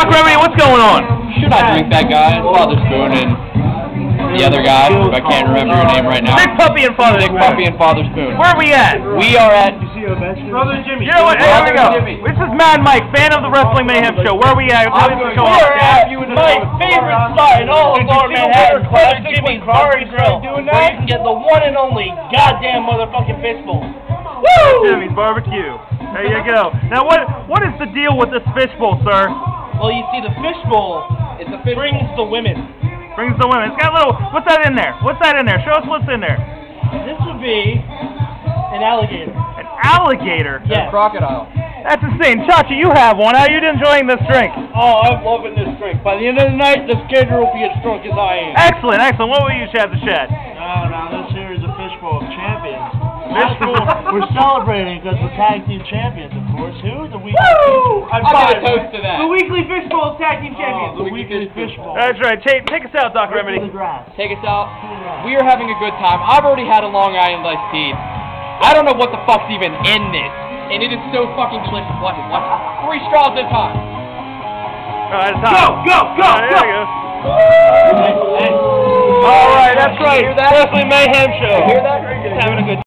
Doc what's going on? Should I drink that guy? Father Spoon and the other guy, who I can't remember your name right now. Big Puppy and Father Big Spoon. Puppy and Father Spoon. Where are we at? We are at Brother Jimmy. You know what? Hey, here we go. Jimmy. This is Mad Mike, fan of the Wrestling Mayhem Show. Where are we at? Tell me the show We are at My favorite spot in all of Lower Manhattan, Brother Jimmy's Bar Grill, where you can get the one and only goddamn motherfucking fishbowl. Jimmy's Barbecue. There you go. Now, what what is the deal with this fishbowl, sir? Well, you see, the fishbowl It's a fish. brings the women. Brings the women. It's got a little. What's that in there? What's that in there? Show us what's in there. This would be an alligator. An alligator. Yes. Crocodile. That's insane. Chachi, you have one. How are you enjoying this drink? Oh, I'm loving this drink. By the end of the night, the skater will be as drunk as I am. Excellent, excellent. What will you, Chad the Shad? No, no, this here is a fishbowl of champions. Fishbowl. We're celebrating because we're tag team champions, of course. Who? The weekly Woo! I'm gonna toast to that. The weekly fishbowl tag team Oh, champions. the weekly fishbowl. That's right. Take, take us out, Doc Right Remedy. Take us out. We are having a good time. I've already had a Long Island iced tea. I don't know what the fuck's even in this. And it is so fucking delicious. Watch it, watch it. Three straws at a time. All right, it's time. Go, go, go, All right, go. there you go. Hey, hey. All right, that's right. hear that? Wrestling Mayhem Show. You hear that? Just having a good